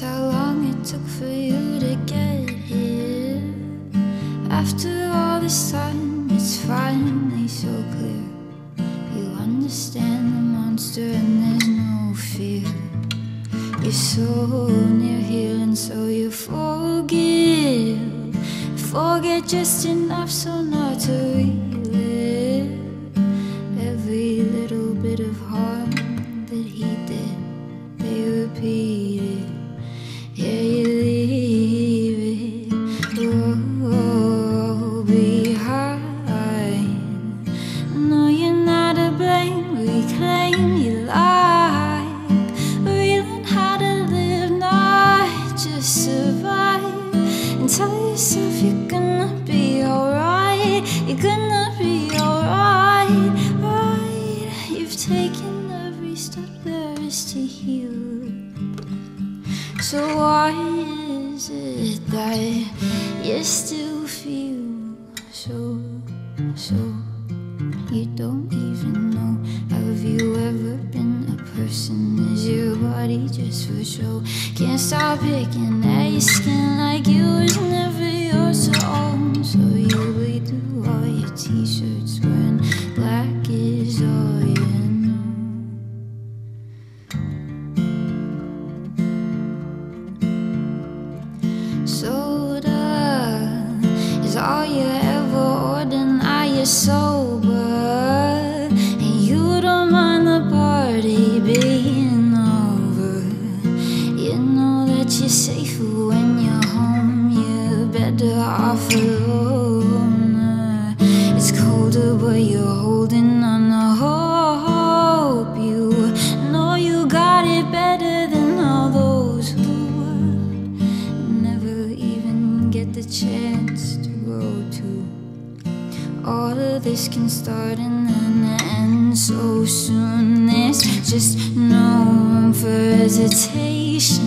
took for you to get here. After all this time, it's finally so clear. You understand the monster and there's no fear. You're so near healing, so you forgive. Forget just enough so not to relive every little So why is it that you still feel so, so? You don't even know. Have you ever been a person? Is your body just for show? Can't stop picking at your skin like it all you ever order. Now you're sober, and you don't mind the party being over. You know that you're safer when you're home. You're better off alone. It's colder, but you're holding on this can start and then end so soon. There's just no room for hesitation.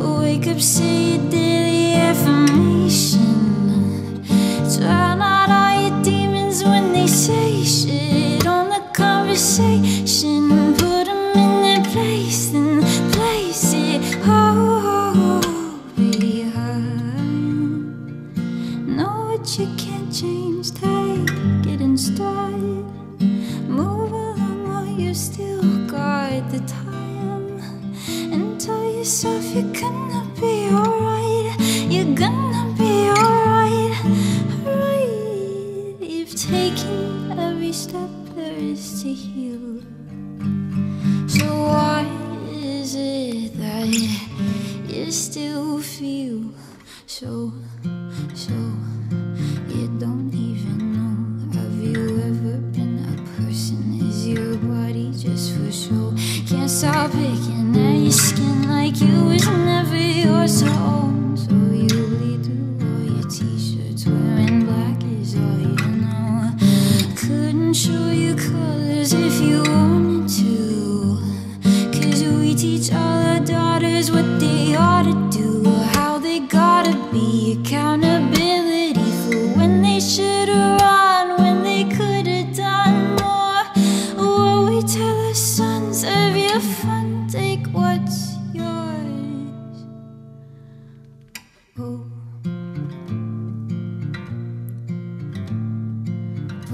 Wake up, say your daily affirmation. Drown out all your demons when they say shit on the conversation. Put them in their place and place it. Oh, oh, oh behind. Know what you can't change, take it instead. Move along while you still got the time. And tell yourself you're gonna be alright. You're gonna be alright. Right. You've taken every step there is to heal. So why is it that you still feel so, so?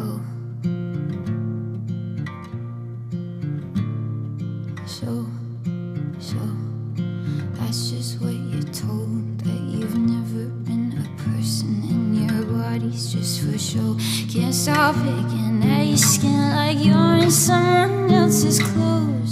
Oh. So, so, that's just what you're told. That you've never been a person and your body's just for show. Can't stop picking at your skin like you're in someone else's clothes.